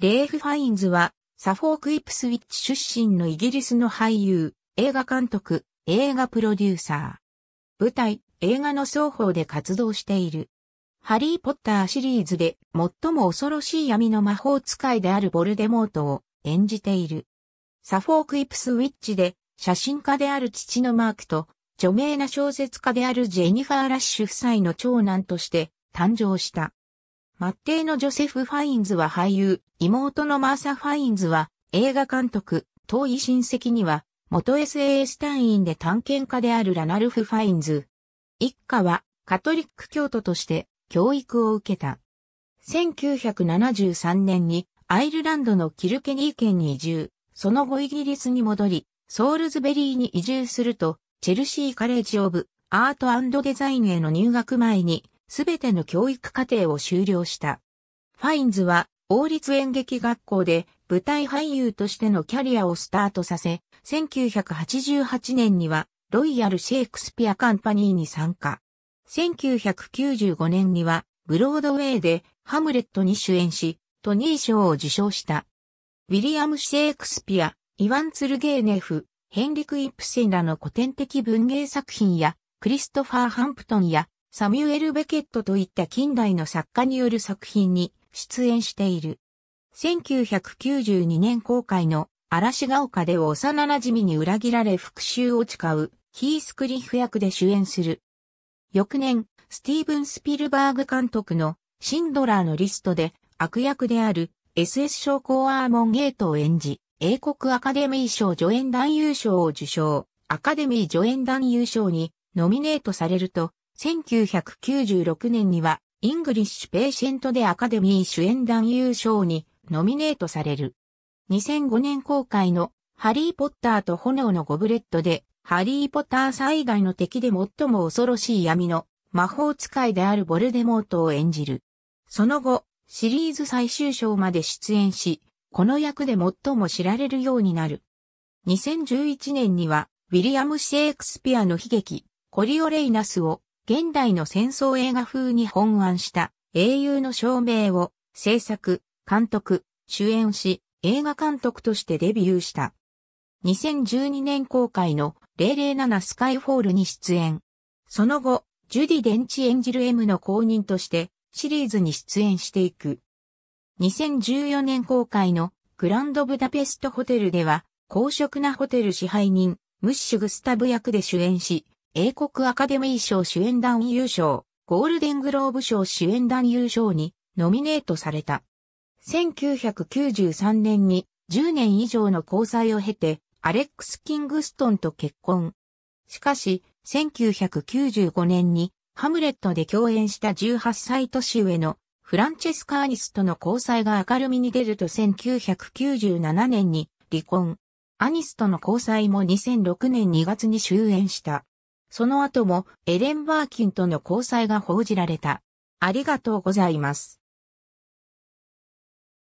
レーフ・ファインズは、サフォーク・イプスウィッチ出身のイギリスの俳優、映画監督、映画プロデューサー。舞台、映画の双方で活動している。ハリー・ポッターシリーズで最も恐ろしい闇の魔法使いであるボルデモートを演じている。サフォーク・イプスウィッチで写真家である父のマークと著名な小説家であるジェニファー・ラッシュ夫妻の長男として誕生した。末弟のジョセフ・ファインズは俳優、妹のマーサ・ファインズは映画監督、遠い親戚には元 SAS 隊員で探検家であるラナルフ・ファインズ。一家はカトリック教徒として教育を受けた。1973年にアイルランドのキルケニー県に移住、その後イギリスに戻り、ソールズベリーに移住すると、チェルシーカレッジオブアートデザインへの入学前に、すべての教育課程を修了した。ファインズは、王立演劇学校で舞台俳優としてのキャリアをスタートさせ、1988年には、ロイヤル・シェイクスピア・カンパニーに参加。1995年には、ブロードウェイでハムレットに主演し、トニー賞を受賞した。ウィリアム・シェイクスピア、イワン・ツルゲーネフ、ヘンリク・イプセンらの古典的文芸作品や、クリストファー・ハンプトンや、サミュエル・ベケットといった近代の作家による作品に出演している。1992年公開の嵐が丘で幼馴染に裏切られ復讐を誓うヒースクリフ役で主演する。翌年、スティーブン・スピルバーグ監督のシンドラーのリストで悪役である SS 将校アーモン・ゲートを演じ、英国アカデミー賞助演男優賞を受賞、アカデミー助演男優賞にノミネートされると、1996年にはイングリッシュ・ペーシェントでアカデミー主演男優賞にノミネートされる。2005年公開のハリー・ポッターと炎のゴブレットでハリー・ポッター最大の敵で最も恐ろしい闇の魔法使いであるボルデモートを演じる。その後、シリーズ最終章まで出演し、この役で最も知られるようになる。2011年には、ウィリアム・シェイクスピアの悲劇、コリオレイナスを現代の戦争映画風に本案した英雄の証明を制作、監督、主演し、映画監督としてデビューした。2012年公開の007スカイフォールに出演。その後、ジュディ・デンチ演じる M の公認としてシリーズに出演していく。2014年公開のグランドブダペストホテルでは公職なホテル支配人ムッシュグスタブ役で主演し、英国アカデミー賞主演男優賞、ゴールデングローブ賞主演男優賞にノミネートされた。1993年に10年以上の交際を経てアレックス・キングストンと結婚。しかし、1995年にハムレットで共演した18歳年上のフランチェスカ・アニスとの交際が明るみに出ると1997年に離婚。アニスとの交際も2006年2月に終焉した。その後もエレン・バーキンとの交際が報じられた。ありがとうございます。